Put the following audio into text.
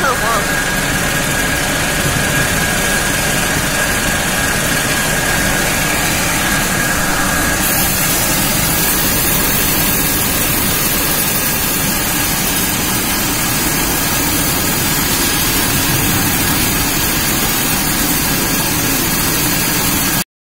看黄。晓明